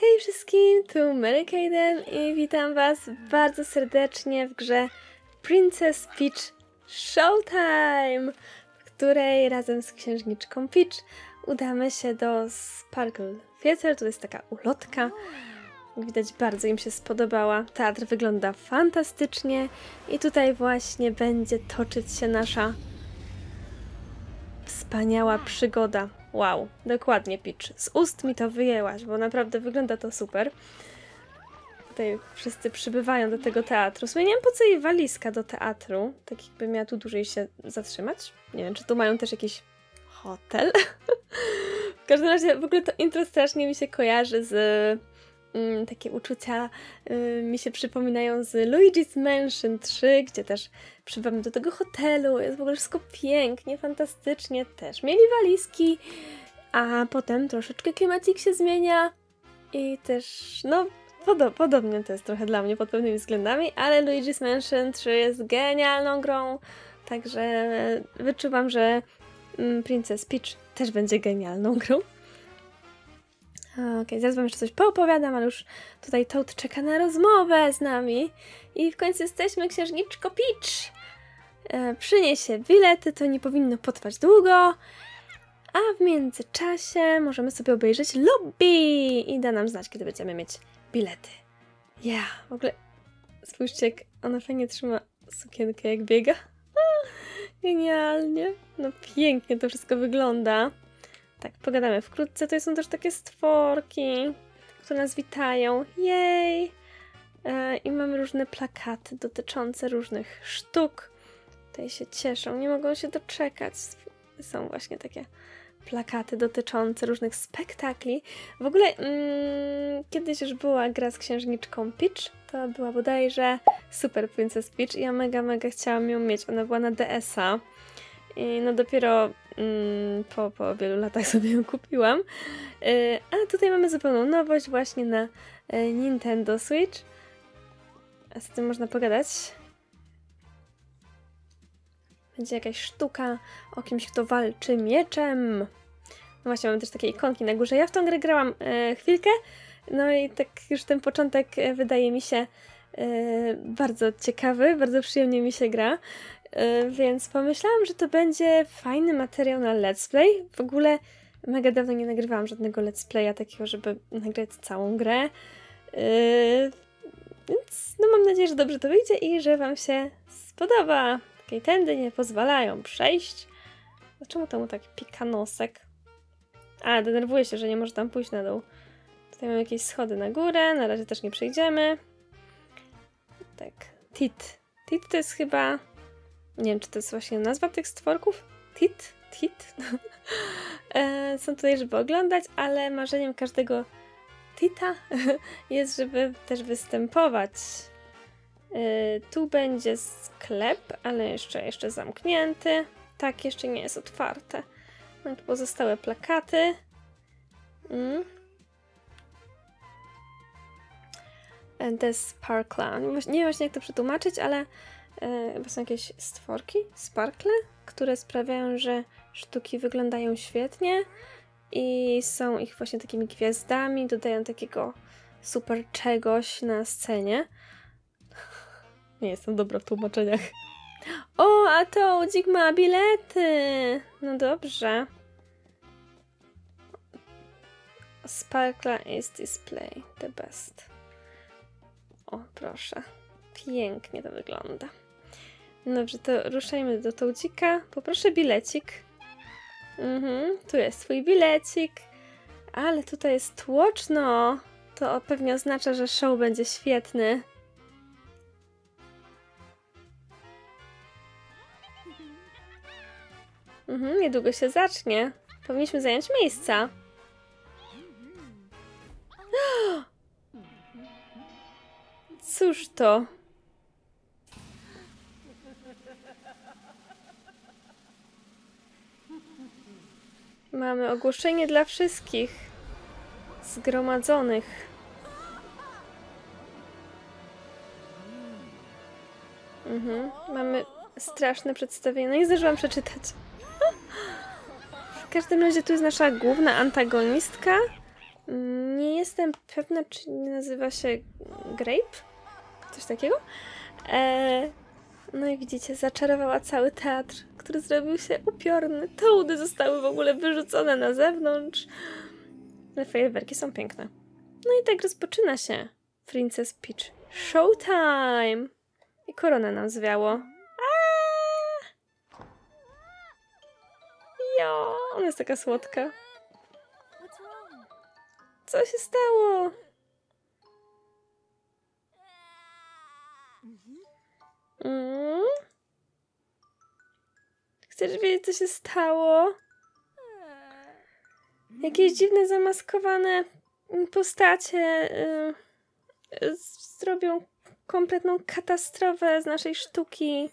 Hej wszystkim, tu Mary i witam was bardzo serdecznie w grze Princess Peach Showtime, w której razem z księżniczką Peach udamy się do Sparkle Theatre. To jest taka ulotka. Widać, bardzo im się spodobała. Teatr wygląda fantastycznie i tutaj właśnie będzie toczyć się nasza wspaniała przygoda. Wow, dokładnie, Peach. Z ust mi to wyjęłaś, bo naprawdę wygląda to super. Tutaj wszyscy przybywają do tego teatru. W sumie nie wiem, po co jej walizka do teatru. Tak jakby miała tu dłużej się zatrzymać. Nie wiem, czy tu mają też jakiś hotel. w każdym razie w ogóle to intro strasznie mi się kojarzy z mm, takie uczucia y, mi się przypominają z Luigi's Mansion 3, gdzie też przybywamy do tego hotelu, jest w ogóle wszystko pięknie, fantastycznie, też mieli walizki, a potem troszeczkę klimacik się zmienia i też, no, podo podobnie to jest trochę dla mnie pod pewnymi względami, ale Luigi's Mansion 3 jest genialną grą, także wyczuwam, że mm, Princess Peach też będzie genialną grą. Okej, okay, zaraz wam jeszcze coś poopowiadam, ale już tutaj Toad czeka na rozmowę z nami. I w końcu jesteśmy, księżniczko Peach! E, przyniesie bilety, to nie powinno potrwać długo. A w międzyczasie możemy sobie obejrzeć lobby i da nam znać, kiedy będziemy mieć bilety. Ja, yeah, w ogóle spójrzcie, jak ona fajnie trzyma sukienkę, jak biega. Genialnie. No pięknie to wszystko wygląda. Tak, pogadamy wkrótce. To są też takie stworki, które nas witają. Jej! E, I mamy różne plakaty dotyczące różnych sztuk. Tutaj się cieszą, nie mogą się doczekać. Są właśnie takie plakaty dotyczące różnych spektakli. W ogóle mm, kiedyś już była gra z księżniczką Peach. To była bodajże Super Princess Peach i ja mega, mega chciałam ją mieć. Ona była na DS-a. I no dopiero po, po wielu latach sobie ją kupiłam. Yy, a tutaj mamy zupełną nowość właśnie na yy, Nintendo Switch. A z tym można pogadać. Będzie jakaś sztuka o kimś, kto walczy mieczem. No właśnie, mamy też takie ikonki na górze. Ja w tą grę grałam yy, chwilkę, no i tak już ten początek wydaje mi się bardzo ciekawy, bardzo przyjemnie mi się gra. Y, więc pomyślałam, że to będzie fajny materiał na let's play. W ogóle mega dawno nie nagrywałam żadnego let's playa takiego, żeby nagrać całą grę. Yy, więc no mam nadzieję, że dobrze to wyjdzie i że Wam się spodoba. Takiej tędy nie pozwalają przejść. Dlaczego temu tak pika nosek? A, denerwuje się, że nie może tam pójść na dół. Tutaj mam jakieś schody na górę, na razie też nie przejdziemy. Tak, tit. Tit to jest chyba nie wiem, czy to jest właśnie nazwa tych stworków? Tit? Tit? e, są tutaj, żeby oglądać, ale marzeniem każdego Tita jest, żeby też występować. E, tu będzie sklep, ale jeszcze, jeszcze zamknięty. Tak, jeszcze nie jest otwarte. Mam tu pozostałe plakaty. Mm. The Sparkla. Nie wiem właśnie jak to przetłumaczyć, ale e, chyba są jakieś stworki, sparkle, które sprawiają, że sztuki wyglądają świetnie i są ich właśnie takimi gwiazdami, dodają takiego super czegoś na scenie. Nie jestem dobra w tłumaczeniach. O, a to Udzik ma bilety! No dobrze. Sparkle is display the best. O, proszę. Pięknie to wygląda. Dobrze, to ruszajmy do Toadzika. Poproszę bilecik. Mhm, tu jest twój bilecik. Ale tutaj jest tłoczno. To pewnie oznacza, że show będzie świetny. Mhm, niedługo się zacznie. Powinniśmy zająć miejsca. Cóż to? Mamy ogłoszenie dla wszystkich zgromadzonych. Mhm. Mamy straszne przedstawienie. No nie zdążyłam przeczytać. W każdym razie tu jest nasza główna antagonistka. Nie jestem pewna, czy nie nazywa się Grape? Coś takiego? E, no i widzicie, zaczarowała cały teatr, który zrobił się upiorny. Tołdy zostały w ogóle wyrzucone na zewnątrz. Ale fajerwerki są piękne. No i tak rozpoczyna się Princess Peach. Showtime! I korona nam zwiało. Aaaa! Jo, ona jest taka słodka. Co się stało? Mm? Chcesz wiedzieć, co się stało? Jakieś dziwne, zamaskowane postacie y, y, zrobią kompletną katastrofę z naszej sztuki.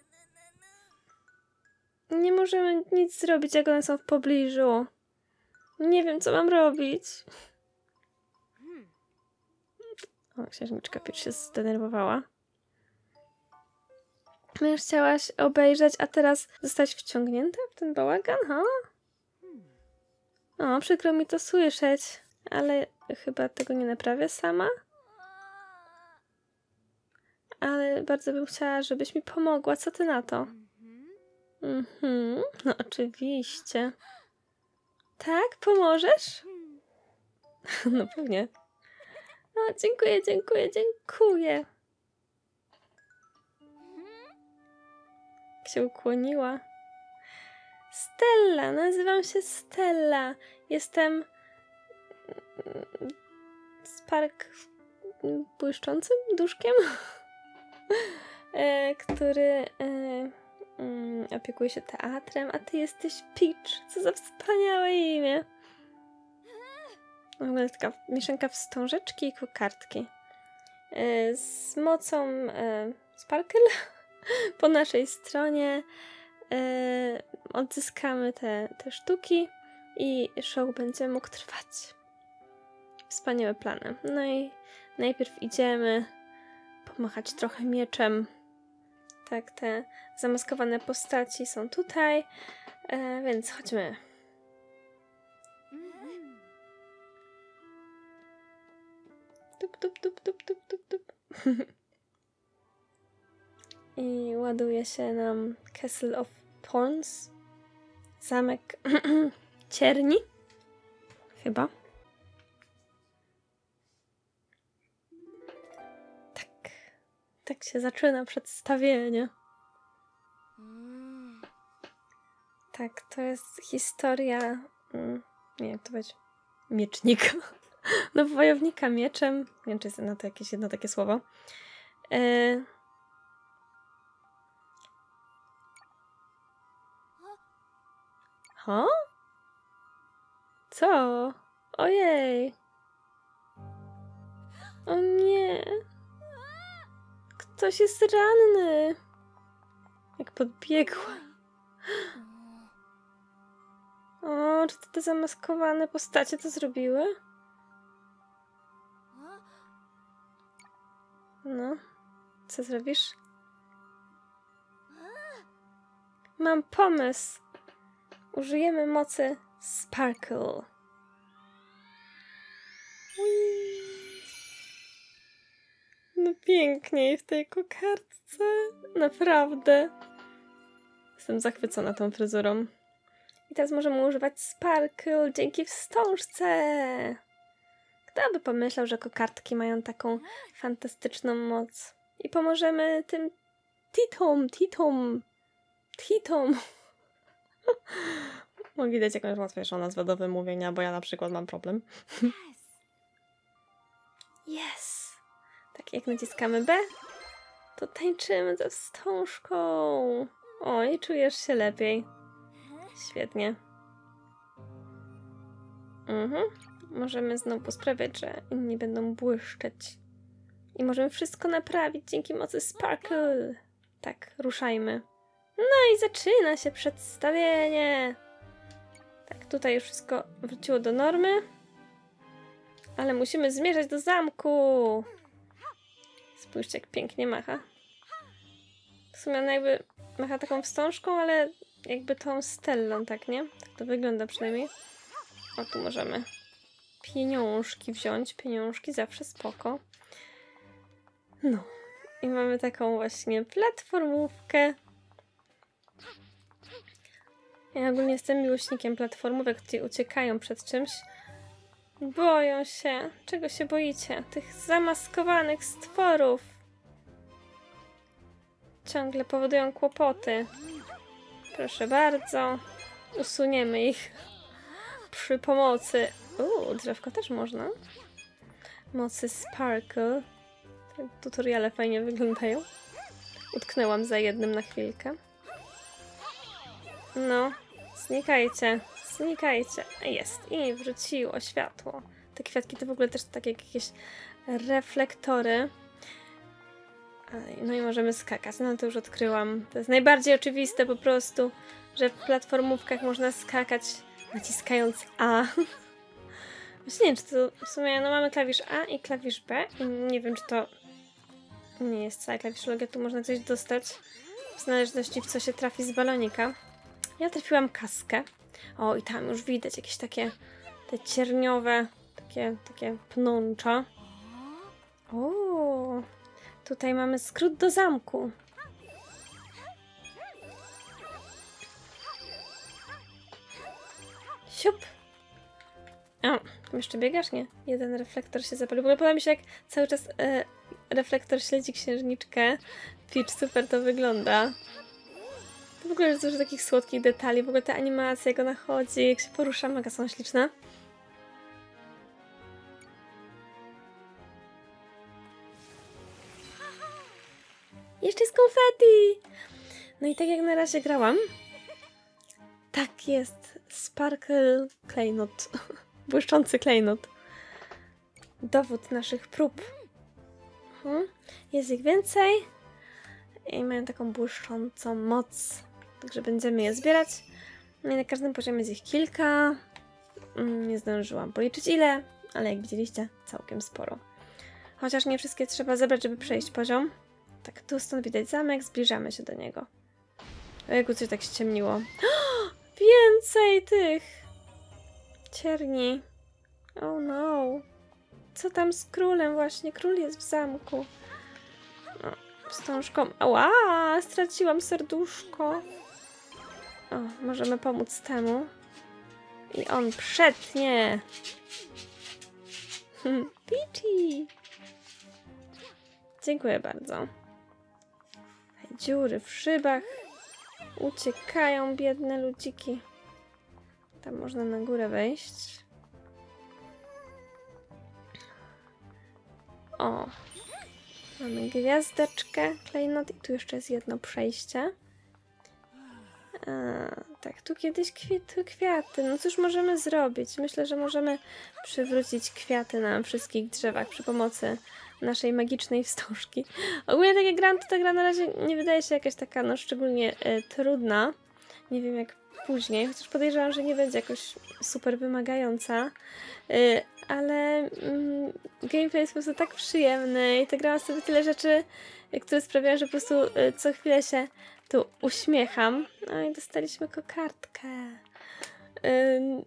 Nie możemy nic zrobić, jak one są w pobliżu. Nie wiem, co mam robić. O, księżniczka Peach się zdenerwowała. Już chciałaś obejrzeć, a teraz zostać wciągnięta w ten bałagan, ha? O, przykro mi to słyszeć, ale chyba tego nie naprawię sama. Ale bardzo bym chciała, żebyś mi pomogła. Co ty na to? Mhm, no oczywiście. Tak, pomożesz? No pewnie. No, dziękuję, dziękuję, dziękuję. Jak się ukłoniła. Stella, nazywam się Stella. Jestem Spark błyszczącym duszkiem, e, który e, mm, opiekuje się teatrem, a ty jesteś Peach. Co za wspaniałe imię. W ogóle taka mieszanka wstążeczki i kokardki. E, z mocą Sparkle po naszej stronie odzyskamy te, te sztuki i show będzie mógł trwać. Wspaniałe plany. No i najpierw idziemy pomachać trochę mieczem. Tak, te zamaskowane postaci są tutaj, e, więc chodźmy. Tup, tup, tup, tup, tup, tup, tup. I ładuje się nam Castle of Thorns. Zamek Cierni. Chyba. Tak. Tak się zaczyna przedstawienie. Tak, to jest historia. Mm, nie jak to powiedzieć. Miecznika. No, wojownika mieczem. Nie wiem, czy jest na to jakieś jedno takie słowo. E... Ha? Co? Ojej. O nie. Ktoś jest ranny. Jak podbiegła. O, czy to te zamaskowane postacie to zrobiły? No. Co zrobisz? Mam pomysł. Użyjemy mocy Sparkle. No piękniej w tej kokardce. Naprawdę. Jestem zachwycona tą fryzurą. I teraz możemy używać Sparkle dzięki wstążce. Kto by pomyślał, że kokardki mają taką fantastyczną moc. I pomożemy tym titom, titom, titom. Mogli dać jakąś łatwiejszą nazwę do wymówienia, bo ja na przykład mam problem. Yes! Tak jak naciskamy B, to tańczymy ze wstążką. Oj, czujesz się lepiej. Świetnie. Mhm. Możemy znowu sprawiać, że inni będą błyszczeć. I możemy wszystko naprawić dzięki mocy Sparkle. Tak, ruszajmy. No i zaczyna się przedstawienie. Tak, tutaj już wszystko wróciło do normy. Ale musimy zmierzać do zamku. Spójrzcie, jak pięknie macha. W sumie ona jakby macha taką wstążką, ale jakby tą stellą, tak nie? Tak to wygląda przynajmniej. O, tu możemy pieniążki wziąć. Pieniążki zawsze spoko. No. I mamy taką właśnie platformówkę. Ja ogólnie jestem miłośnikiem platformówek, które uciekają przed czymś. Boją się. Czego się boicie? Tych zamaskowanych stworów. Ciągle powodują kłopoty. Proszę bardzo. Usuniemy ich przy pomocy. Uuu, drzewko też można. Mocy Sparkle. Te tutoriale fajnie wyglądają. Utknęłam za jednym na chwilkę. No, znikajcie, znikajcie. Jest, i wróciło światło. Te kwiatki to w ogóle też takie jakieś reflektory. No i możemy skakać. No to już odkryłam. To jest najbardziej oczywiste po prostu, że w platformówkach można skakać naciskając A. Właśnie nie wiem, czy to w sumie no mamy klawisz A i klawisz B i nie wiem, czy to nie jest cała klawiszologia, tu można coś dostać w zależności w co się trafi z balonika. Ja trafiłam kaskę. O, i tam już widać jakieś takie te cierniowe, takie, takie pnącza. O, tutaj mamy skrót do zamku. Siup. O, tam jeszcze biegasz? Nie. Jeden reflektor się zapalił. W ogóle podoba mi się, jak cały czas e, reflektor śledzi księżniczkę. Peach super to wygląda. W ogóle jest dużo takich słodkich detali. W ogóle te animacje, jak ona chodzi, jak się porusza, mega są śliczne. Jeszcze jest konfetti! No i tak jak na razie grałam. Tak jest. Sparkle klejnot. Błyszczący klejnot. Dowód naszych prób. Mhm. Jest ich więcej. I mają taką błyszczącą moc. Także będziemy je zbierać. No na każdym poziomie jest ich kilka. Mm, nie zdążyłam policzyć ile, ale jak widzieliście, całkiem sporo. Chociaż nie wszystkie trzeba zebrać, żeby przejść poziom. Tak, tu stąd widać zamek, zbliżamy się do niego. O, jak coś tak ściemniło. Więcej tych cierni. Oh no. Co tam z królem właśnie? Król jest w zamku. O, wstążką. Ała! Straciłam serduszko. O, możemy pomóc temu. I on przetnie. Peachy! Dziękuję bardzo. Dziury w szybach. Uciekają biedne ludziki. Tam można na górę wejść. O. Mamy gwiazdeczkę, klejnot i tu jeszcze jest jedno przejście. A, tak, tu kiedyś kwitły kwiaty. No cóż możemy zrobić? Myślę, że możemy przywrócić kwiaty na wszystkich drzewach przy pomocy naszej magicznej wstążki. Ogólnie tak jak gram, to ta gra na razie nie wydaje się jakaś taka no szczególnie e, trudna. Nie wiem jak później, chociaż podejrzewam, że nie będzie jakoś super wymagająca. E, ale mm, gameplay jest po prostu tak przyjemny i ta gra ma sobie tyle rzeczy, które sprawiają, że po prostu e, co chwilę się tu uśmiecham. No i dostaliśmy kokardkę. Ym,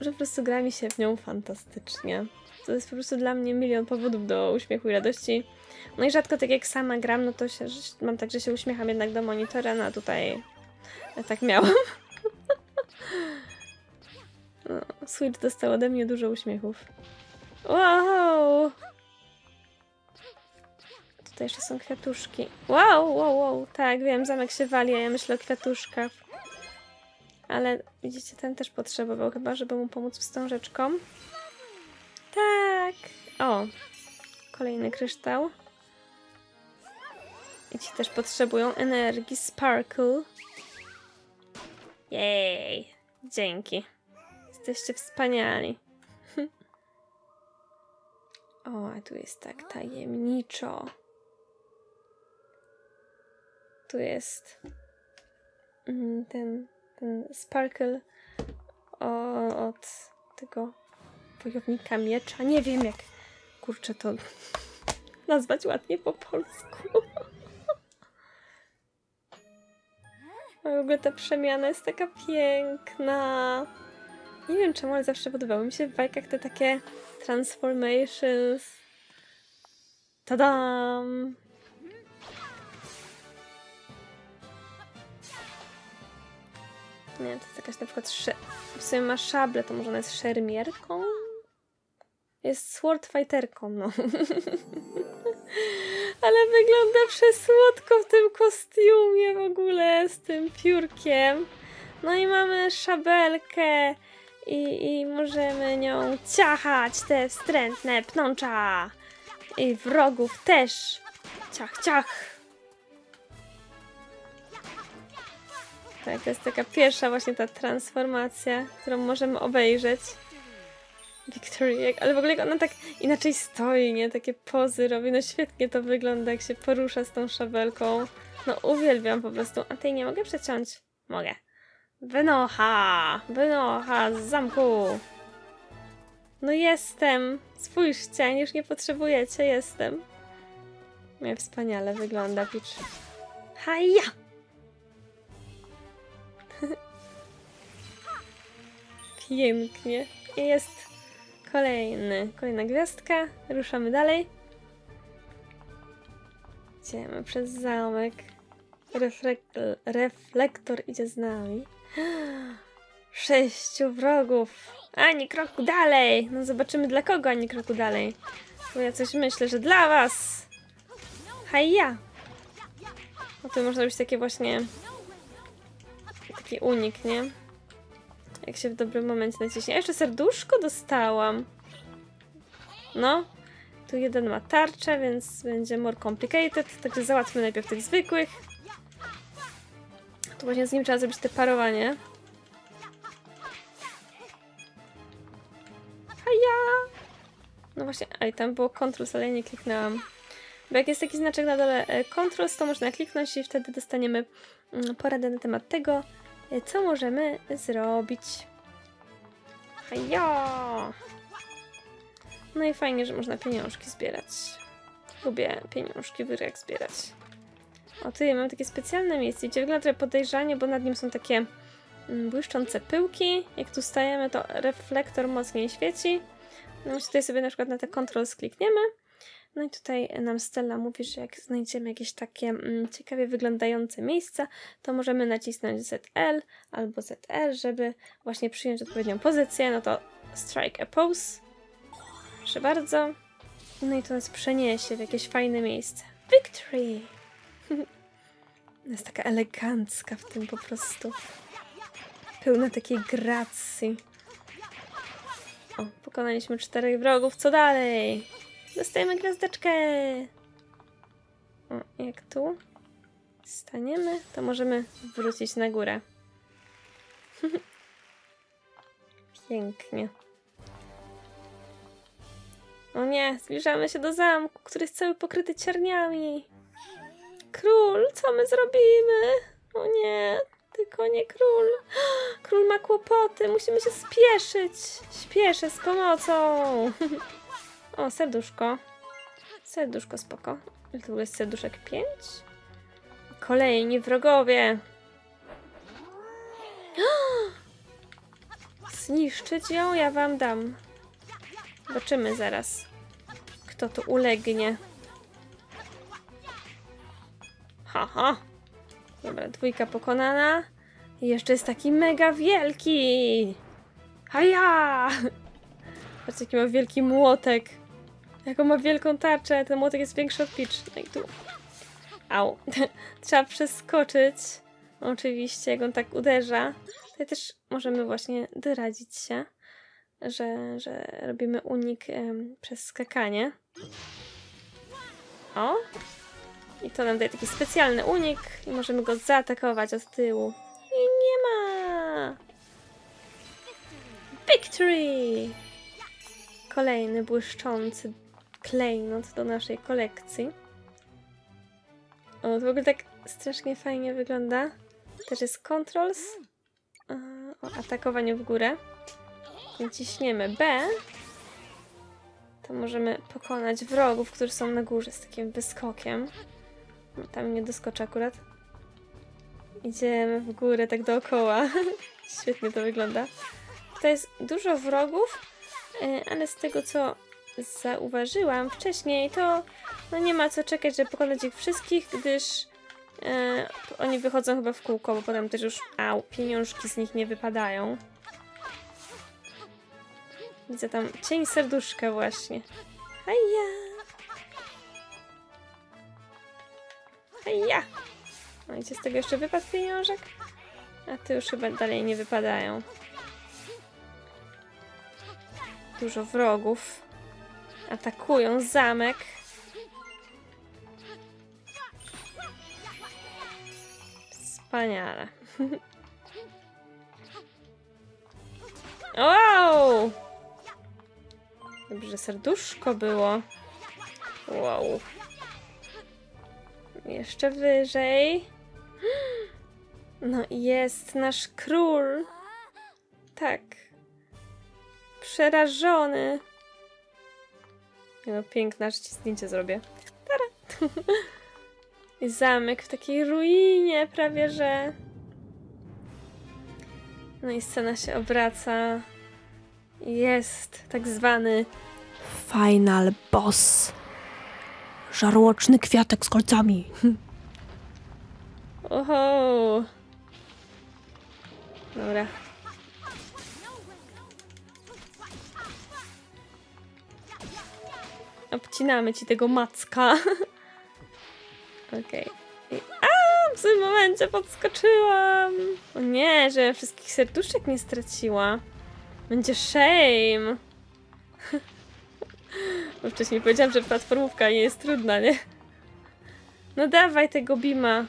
że po prostu gra mi się w nią fantastycznie. To jest po prostu dla mnie milion powodów do uśmiechu i radości. No i rzadko tak jak sama gram, no to się, mam tak, że się uśmiecham jednak do monitora, no a tutaj ja tak miałam. No, Switch dostał ode mnie dużo uśmiechów. Wow! Tutaj jeszcze są kwiatuszki. Wow, wow, wow. Tak, wiem, zamek się wali, a ja myślę o kwiatuszkach. Ale widzicie, ten też potrzebował chyba, żeby mu pomóc wstążeczkom. Tak. O, kolejny kryształ. I ci też potrzebują energii. Sparkle. Jej. Dzięki. Jesteście wspaniali. o, a tu jest tak tajemniczo. Tu jest mm, ten, ten sparkle o, od tego wojownika miecza. Nie wiem jak, kurczę, to nazwać ładnie po polsku. W ogóle ta przemiana jest taka piękna. Nie wiem czemu, ale zawsze podobały mi się w bajkach te takie transformations. Tadam! Nie, to jest jakaś na przykład. W sumie ma szable, to może ona jest szermierką? Jest sword fighterką, no. Ale wygląda przesłodko w tym kostiumie w ogóle, z tym piórkiem. No i mamy szabelkę i, i możemy nią ciachać te wstrętne pnącza. I wrogów też. Ciach, ciach. Tak, to jest taka pierwsza właśnie ta transformacja, którą możemy obejrzeć. Victory, jak, ale w ogóle jak ona tak inaczej stoi, nie? Takie pozy robi, no świetnie to wygląda, jak się porusza z tą szabelką. No uwielbiam po prostu. A tej nie mogę przeciąć? Mogę. Wynocha! Wynocha z zamku! No jestem! Spójrzcie, już nie potrzebujecie, jestem. Jak wspaniale wygląda Peach. Haja! Pięknie. I jest kolejny, kolejna gwiazdka. Ruszamy dalej. Idziemy przez zamek. Reflek reflektor idzie z nami. Sześciu wrogów. Ani kroku dalej. No zobaczymy dla kogo ani kroku dalej. Bo ja coś myślę, że dla was. Haja. O tu można robić takie właśnie... Taki unik, nie? Jak się w dobrym momencie naciśnie. A jeszcze serduszko dostałam. No. Tu jeden ma tarczę, więc będzie more complicated. Także załatwmy najpierw tych zwykłych. Tu właśnie z nim trzeba zrobić te parowanie. Haja! No właśnie, aj tam było controls, ale ja nie kliknęłam. Bo jak jest taki znaczek na dole e, controls, to można kliknąć i wtedy dostaniemy mm, poradę na temat tego, e, co możemy zrobić. Haja! No i fajnie, że można pieniążki zbierać. Lubię pieniążki w grach zbierać. O, tutaj mam takie specjalne miejsce, gdzie wygląda trochę podejrzanie, bo nad nim są takie mm, błyszczące pyłki. Jak tu stajemy, to reflektor mocniej świeci. No tutaj sobie na przykład na te control sklikniemy. No i tutaj nam Stella mówi, że jak znajdziemy jakieś takie mm, ciekawie wyglądające miejsca, to możemy nacisnąć ZL albo ZR, żeby właśnie przyjąć odpowiednią pozycję. No to strike a pose. Proszę bardzo. No i to nas przeniesie w jakieś fajne miejsce. Victory! jest taka elegancka w tym po prostu. Pełna takiej gracji. O, pokonaliśmy czterech wrogów. Co dalej? Dostajemy gwiazdeczkę! O, jak tu staniemy, to możemy wrócić na górę. Pięknie. O nie, zbliżamy się do zamku, który jest cały pokryty cierniami. Król, co my zrobimy? O nie, tylko nie król. Król ma kłopoty, musimy się spieszyć. Śpieszę z pomocą. O, serduszko. Serduszko spoko. Ile to jest serduszek? Pięć? Kolejni wrogowie. Zniszczyć ją? Ja wam dam. Zobaczymy zaraz, kto tu ulegnie. Haha. Dobra, dwójka pokonana. I jeszcze jest taki mega wielki. Haja! Patrzcie, jaki ma wielki młotek. Jaką ma wielką tarczę. Ten młotek jest większy od Peach. No i tu. Au. Trzeba przeskoczyć. Oczywiście, jak on tak uderza. Tutaj też możemy właśnie doradzić się, że, że robimy unik um, przez skakanie. O! I to nam daje taki specjalny unik i możemy go zaatakować od tyłu. I nie ma! Victory! Kolejny błyszczący klejnot do naszej kolekcji. O, to w ogóle tak strasznie fajnie wygląda. Też jest controls. O atakowaniu w górę. Naciśniemy B. To możemy pokonać wrogów, którzy są na górze z takim wyskokiem. Tam nie doskoczę akurat. Idziemy w górę tak dookoła. Świetnie to wygląda. Tutaj jest dużo wrogów, e, ale z tego co zauważyłam wcześniej, to no nie ma co czekać, żeby pokonać ich wszystkich, gdyż e, oni wychodzą chyba w kółko, bo potem też już au, pieniążki z nich nie wypadają. Widzę tam cień serduszka właśnie. Haja! Haja! No i z tego jeszcze wypadł pieniążek? A tu już chyba dalej nie wypadają. Dużo wrogów. Atakują zamek. Wspaniale. Wow! Dobrze, serduszko było. Wow. Jeszcze wyżej. No jest nasz król. Tak. Przerażony. No piękna, aż ci zdjęcie zrobię. Tara. Zamek w takiej ruinie prawie, że... No i scena się obraca. Jest tak zwany Final boss. Żarłoczny kwiatek z kolcami. Oho! Dobra. Obcinamy ci tego macka. Okej. Okay. A, w tym momencie podskoczyłam. O nie, że wszystkich serduszek nie straciła. Będzie shame. Bo wcześniej powiedziałam, że platformówka nie jest trudna, nie? No dawaj tego bima.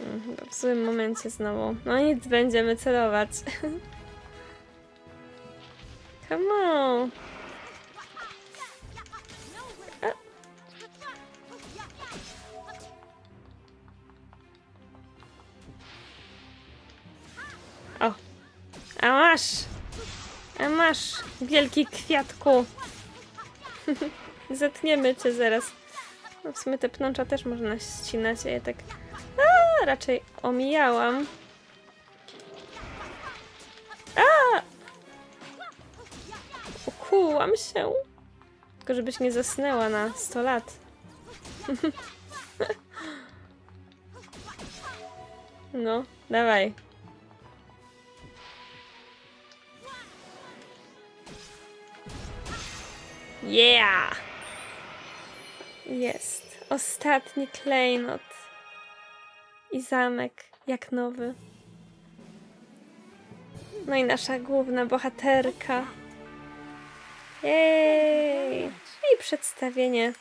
Mhm, W złym momencie znowu. No nic, będziemy celować. Come on. O. A masz. A masz, wielki kwiatku. Zetniemy cię zaraz. No w sumie te pnącza też można ścinać, a ja tak a, raczej omijałam. Ukułam się. Tylko żebyś nie zasnęła na 100 lat. No, dawaj. Yeah! Jest. Ostatni klejnot. I zamek jak nowy. No i nasza główna bohaterka. Jej! I przedstawienie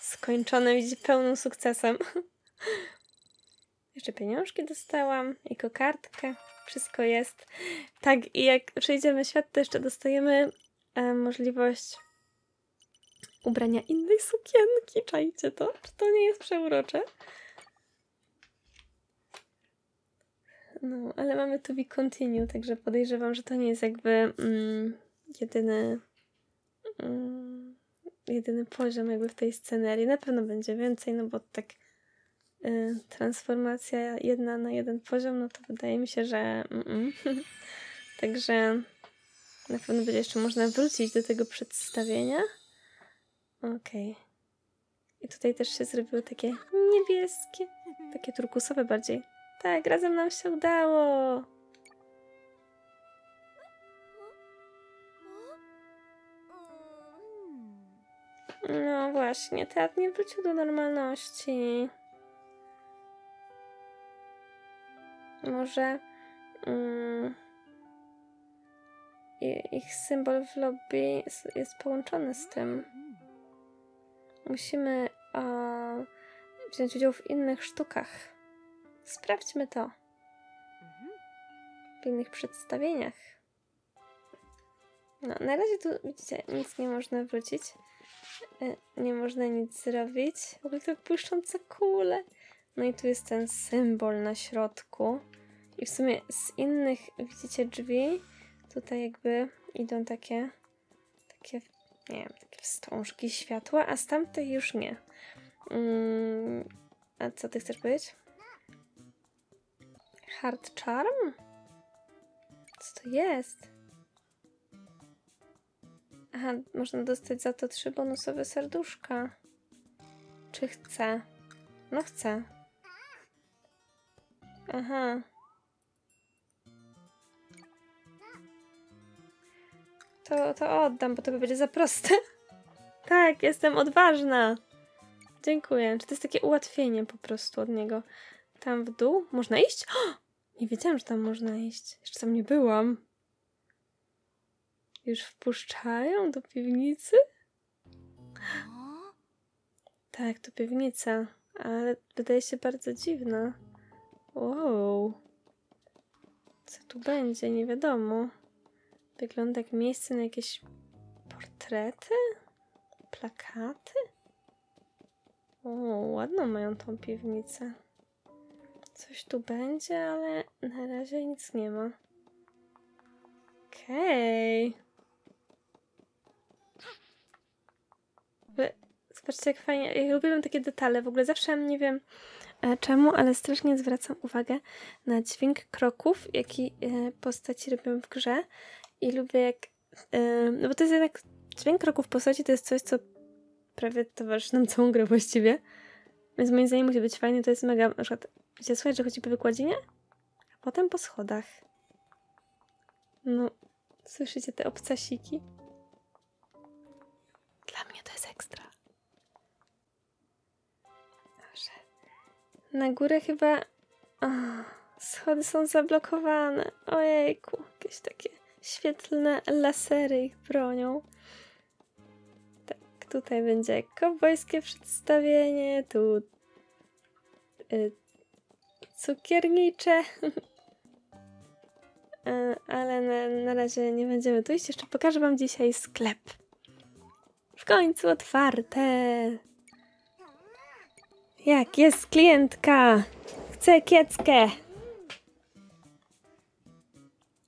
skończone, widzi pełnym sukcesem. Jeszcze pieniążki dostałam i kokardkę. Wszystko jest. Tak, i jak przejdziemy świat, to jeszcze dostajemy e, możliwość ubrania innej sukienki. Czajcie to? Czy to nie jest przeurocze? No, ale mamy to be continue, także podejrzewam, że to nie jest jakby mm, jedyny mm, jedyny poziom jakby w tej scenerii. Na pewno będzie więcej, no bo tak y, transformacja jedna na jeden poziom, no to wydaje mi się, że mm, mm. także na pewno będzie jeszcze można wrócić do tego przedstawienia. Okej. Okay. I tutaj też się zrobiły takie niebieskie, takie turkusowe bardziej. Tak, razem nam się udało. No właśnie, teatr nie wrócił do normalności. Może mm, ich symbol w lobby jest, połączony z tym. Musimy wziąć udział w innych sztukach. Sprawdźmy to. W innych przedstawieniach. No, na razie tu, widzicie, nic nie można wrócić. E, nie można nic zrobić. W ogóle tak błyszczące kule. No i tu jest ten symbol na środku. I w sumie z innych, widzicie, drzwi tutaj jakby idą takie takie, nie wiem, takie wstążki światła, a z tamtej już nie. Mm, a co ty chcesz powiedzieć? Hard Charm? Co to jest? Aha, można dostać za to trzy bonusowe serduszka. Czy chcę? No chcę. Aha. To, to oddam, bo to będzie za proste. tak, jestem odważna. Dziękuję. Czy to jest takie ułatwienie po prostu od niego? Tam w dół? Można iść? Nie wiedziałam, że tam można iść. Jeszcze tam nie byłam. Już wpuszczają do piwnicy? Tak, to piwnica, ale wydaje się bardzo dziwna. Wow. Co tu będzie? Nie wiadomo. Wygląda jak miejsce na jakieś portrety? Plakaty? O, ładną mają tą piwnicę. Coś tu będzie, ale na razie nic nie ma. Okej. Okay. Zobaczcie, jak fajnie. Ja lubię takie detale. W ogóle zawsze nie wiem e, czemu, ale strasznie zwracam uwagę na dźwięk kroków, jaki e, postaci robią w grze. I lubię jak. E, no bo to jest jednak. Dźwięk kroków postaci to jest coś, co prawie towarzyszy nam całą grę właściwie. Więc moim zdaniem musi być fajny. To jest mega. Na przykład, słuchać, że chodzi po wykładzinie, a potem po schodach. No, słyszycie te obcasiki? Dla mnie to jest Na chyba... schody są zablokowane. Ojejku, jakieś takie świetlne lasery ich bronią. Tak, tutaj będzie kowbojskie przedstawienie, tu y, cukiernicze. E, ale na, na razie nie będziemy tu iść. Jeszcze pokażę wam dzisiaj sklep. W końcu otwarte. Jak jest klientka? Chcę kieckę.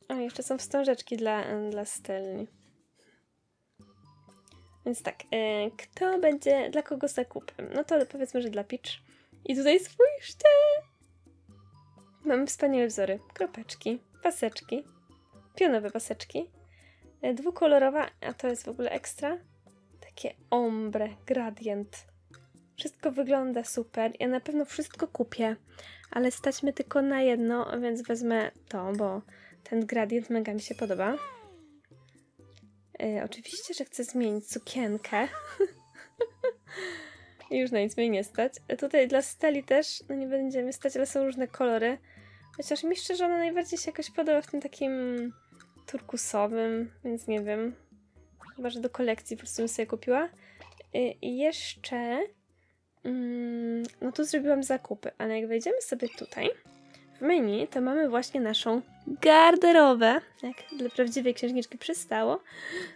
O, jeszcze są wstążeczki dla, dla stelni. Więc tak, e, kto będzie, dla kogo zakupem? No to powiedzmy, że dla Peach. I tutaj spójrzcie! Mamy wspaniałe wzory. Kropeczki, paseczki, pionowe paseczki, e, dwukolorowa, a to jest w ogóle ekstra, takie ombre, gradient. Wszystko wygląda super. Ja na pewno wszystko kupię, ale stać tylko na jedno, więc wezmę to, bo ten gradient mega mi się podoba. Yy, oczywiście, że chcę zmienić sukienkę. Już na nic mnie nie stać. Tutaj dla Steli też, no nie będziemy stać, ale są różne kolory. Chociaż mi szczerze ona najbardziej się jakoś podoba w tym takim turkusowym, więc nie wiem. Chyba, że do kolekcji po prostu bym sobie kupiła. Y, I jeszcze Mm, no tu zrobiłam zakupy, ale jak wejdziemy sobie tutaj w menu, to mamy właśnie naszą garderobę, jak dla prawdziwej księżniczki przystało.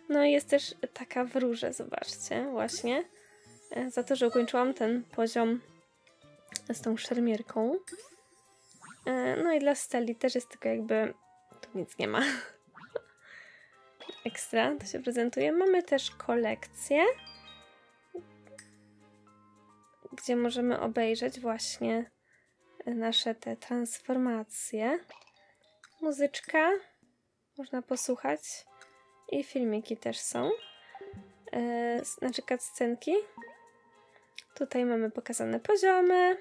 No i jest też taka w róże, zobaczcie, właśnie. E, za to, że ukończyłam ten poziom z tą szermierką. E, no i dla Steli też jest tylko jakby... Tu nic nie ma. Ekstra, to się prezentuje. Mamy też kolekcję gdzie możemy obejrzeć właśnie nasze te transformacje. Muzyczka można posłuchać i filmiki też są. Yy, znaczy cutscenki. Tutaj mamy pokazane poziomy,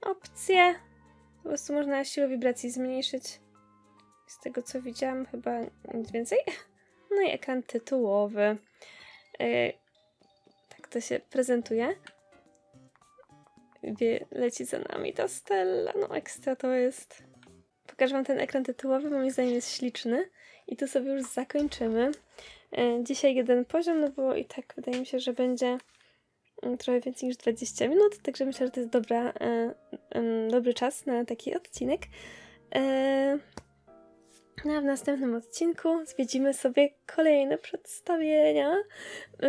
opcje. Po prostu można siłę wibracji zmniejszyć. Z tego co widziałam, chyba nic więcej. No i ekran tytułowy. Yy, tak to się prezentuje wie, leci za nami ta Stella. No ekstra to jest. Pokażę wam ten ekran tytułowy, moim zdaniem jest śliczny. I to sobie już zakończymy. E, dzisiaj jeden poziom, no bo i tak wydaje mi się, że będzie mm, trochę więcej niż 20 minut, także myślę, że to jest dobra, e, dobry czas na taki odcinek. E, no a w następnym odcinku zwiedzimy sobie kolejne przedstawienia.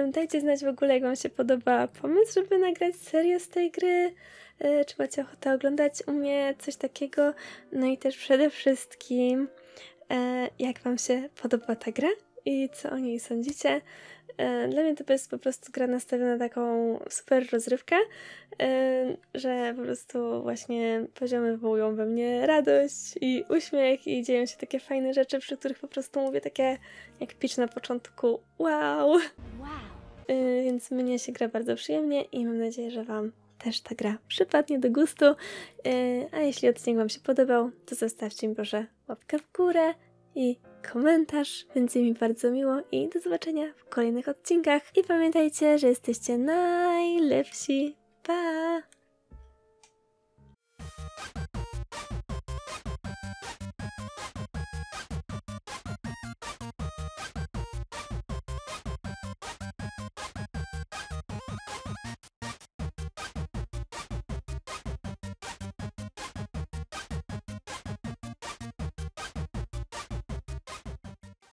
Dajcie znać w ogóle, jak Wam się podoba pomysł, żeby nagrać serię z tej gry. E, czy macie ochotę oglądać u mnie coś takiego? No i też przede wszystkim, e, jak Wam się podoba ta gra i co o niej sądzicie. E, Dla mnie to jest po prostu gra nastawiona na taką super rozrywkę, e, że po prostu właśnie poziomy wywołują we mnie radość i uśmiech i dzieją się takie fajne rzeczy, przy których po prostu mówię takie jak pitch na początku wow. Y, Więc mnie się gra bardzo przyjemnie i mam nadzieję, że Wam też ta gra przypadnie do gustu. A jeśli odcinek Wam się podobał, to zostawcie mi proszę łapkę w górę i komentarz. Będzie mi bardzo miło i do zobaczenia w kolejnych odcinkach. I pamiętajcie, że jesteście najlepsi. Pa!